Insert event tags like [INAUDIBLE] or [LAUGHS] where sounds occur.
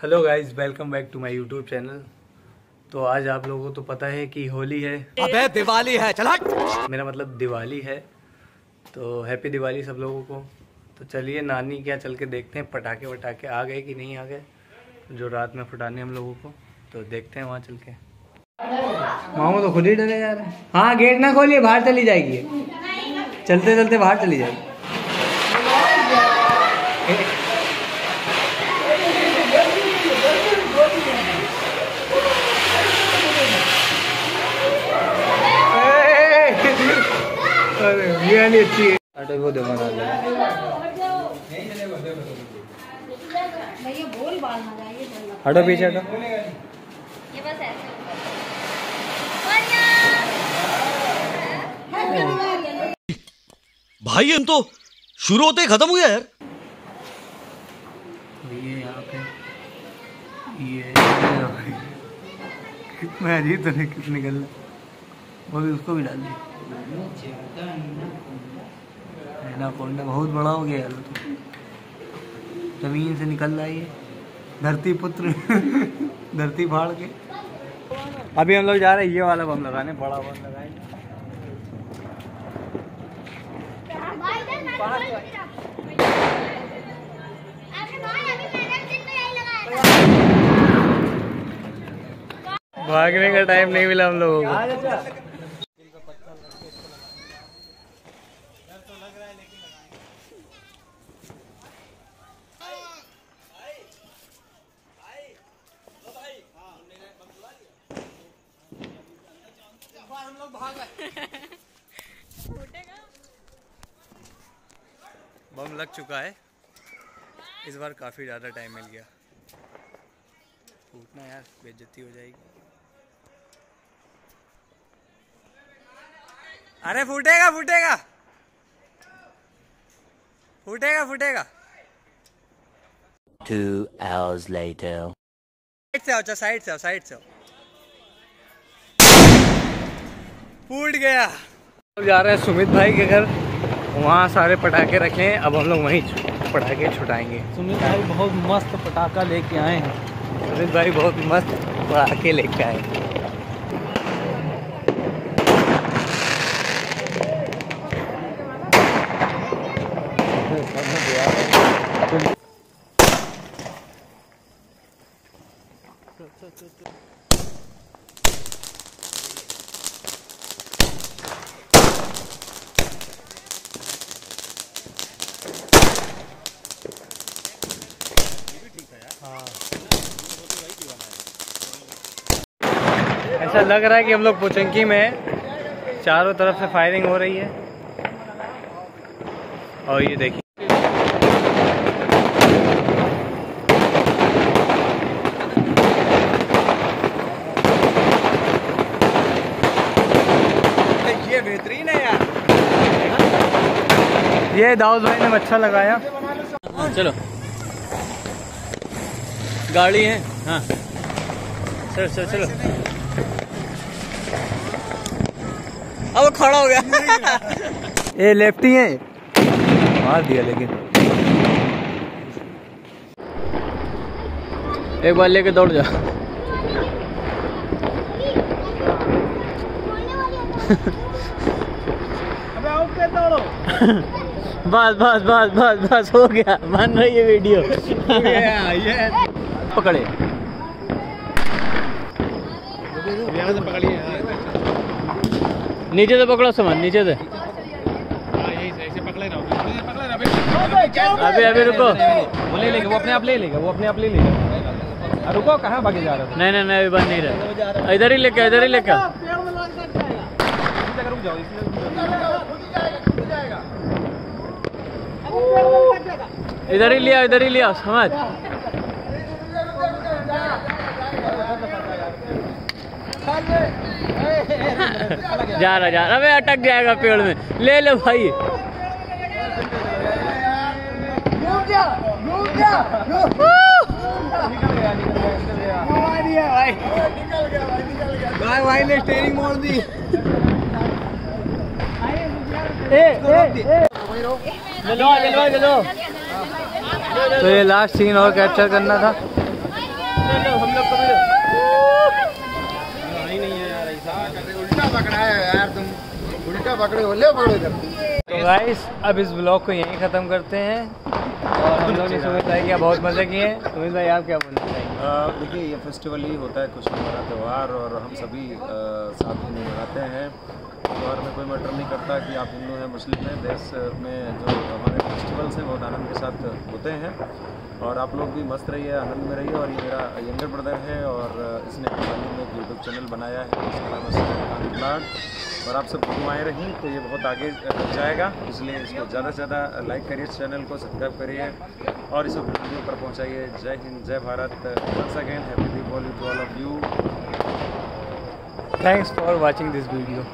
Hello guys welcome back to my YouTube channel तो आज आप लोगों को तो पता है कि होली है। अबे दिवाली है चला। मेरा मतलब दिवाली है। तो हैप्पी दिवाली सब लोगों को। तो चलिए नानी क्या चल के देखते हैं पटाखे वटाखे आ गए कि नहीं आ गए जो रात में फुटाने हम लोगों को। तो देखते हैं वहाँ चल के। मामू तो खुद ही डरे जा रहे हैं। हाँ गेट ना खोलिए बाहर चली जाएगी। चलते चलते बाहर चली जाएगी। वाली अच्छी है अरे वो देखो ना। हटो पीछे हटो ये बस ऐसे भाई हम तो शुरू होते ही खत्म हो गया यार ये यहाँ पे ये कितना अजीब निकल रहा वो भी उसको भी डाल दी एनाकोंडा बहुत बड़ा हो गया तो। ज़मीन से निकल रहा है। धरती पुत्र। [LAUGHS] धरती फाड़ के। अभी हम लोग जा रहे हैं, ये वाला बम लगाने, बड़ा बम लगाएँगे। भागने का टाइम नहीं मिला हम लोगों को। बम लग चुका है। इस बार काफ़ी ज़्यादा टाइम मिल गया। फूटना यार बेइज्जती हो जाएगी। अरे फूटेगा फूटेगा। फूटेगा फूटेगा। Two hours later. साइड से आओ साइड से आओ साइड से आओ। फूट गया। अब जा रहे हैं सुमित भाई के घर। वहाँ सारे पटाखे रखे हैं। अब हम लोग वहीं पटाखे छुटाएँगे। सुमित भाई बहुत मस्त पटाखा लेके आए हैं। सुमित भाई बहुत मस्त पटाखे लेके आए हैं। ऐसा लग रहा है कि हम लोग पोचंकी में चारों तरफ़ से फायरिंग हो रही है। और ये देखिए। ये बेहतरीन है यार। ये दाऊद भाई ने अच्छा लगाया। चलो। गाड़ी है हाँ। चलो चलो चलो। अब खड़ा हो गया। [LAUGHS] ये लेफ्टी है। मार दिया लेकिन। एक बार लेके दौड़ जा। [LAUGHS] बस बस बस बस बस हो गया। बन रही है वीडियो [LAUGHS] पकड़े। नीचे से पकड़ो सामान नीचे से। अभी अभी रुको। वो ले लेगा वो अपने आप ले लेगा वो अपने आप ले लेगा। रुको कहाँ भागे जा रहे हो? नहीं नहीं नहीं अभी बन नहीं रहा। इधर ही लेके इधर ही लेके इधर ही लिया इधर ही लिया समझ? जा रहा जा रहा। अबे अटक जाएगा पेड़ में। ले लो भाई। भाई भाई ने स्टेरिंग मोड़ दी। ले लो ले लो ले लो। तो ये लास्ट सीन और कैप्चर करना था लो हम लोग को भी ही नहीं है यार ऐसा उल्टा पकड़ा है यार तुम। उल्टा पकड़े हो ले पकड़ो इधर। तो गाइस अब इस ब्लॉग को यहीं ख़त्म करते हैं। और हम लोग ने सुमित भाई क्या बहुत मज़े किए। हैं सुमित भाई आप क्या बोलना चाहेंगे देखिए ये फेस्टिवल ही होता है खुशी भरा त्यौहार और हम सभी साथ में मनाते हैं। त्यौहार में कोई मैटर नहीं करता कि आप हिंदू हैं मुस्लिम हैं। देश में जो हमारे फेस्टिवल्स हैं बहुत आनंद के साथ होते हैं। और आप लोग भी मस्त रहिए, आनंद में रहिए और ये मेरा यंगर ब्रदर है और इसने में एक यूट्यूब चैनल बनाया है, उसका नाम है ब्लॉग और आप सब दुआएँ रहीं तो ये बहुत आगे जाएगा, इसलिए इसको ज़्यादा से ज़्यादा लाइक करिए चैनल को सब्सक्राइब करिए और इसे वीडियो पर पहुँचाइए। जय हिंद, जय Bharat. Once again happy Deepawali to all of you thanks for watching this video